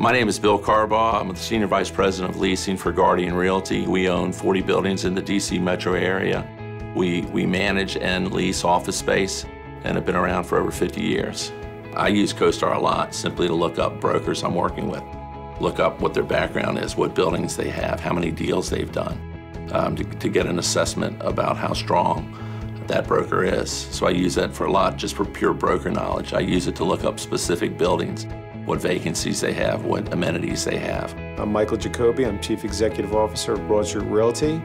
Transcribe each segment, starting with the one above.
My name is Bill Carbaugh. I'm the Senior Vice President of Leasing for Guardian Realty. We own 40 buildings in the DC metro area. We, we manage and lease office space and have been around for over 50 years. I use CoStar a lot simply to look up brokers I'm working with, look up what their background is, what buildings they have, how many deals they've done, um, to, to get an assessment about how strong that broker is. So I use that for a lot, just for pure broker knowledge. I use it to look up specific buildings, what vacancies they have, what amenities they have. I'm Michael Jacoby. I'm Chief Executive Officer of Broad Street Realty.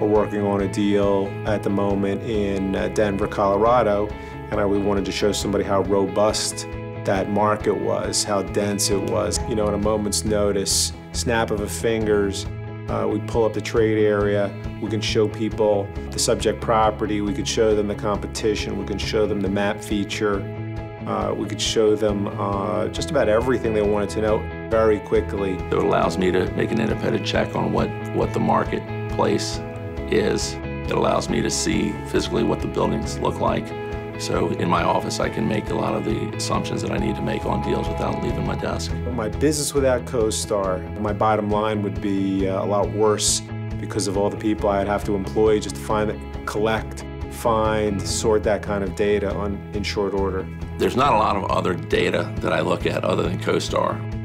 We're working on a deal at the moment in uh, Denver, Colorado, and I wanted to show somebody how robust that market was, how dense it was. You know, at a moment's notice, snap of a fingers, uh, we pull up the trade area, we can show people the subject property, we can show them the competition, we can show them the map feature, uh, we could show them uh, just about everything they wanted to know very quickly. It allows me to make an independent check on what, what the marketplace is. It allows me to see physically what the buildings look like. So in my office, I can make a lot of the assumptions that I need to make on deals without leaving my desk. My business without CoStar, my bottom line would be uh, a lot worse because of all the people I'd have to employ just to find, collect, find, sort that kind of data on, in short order. There's not a lot of other data that I look at other than CoStar.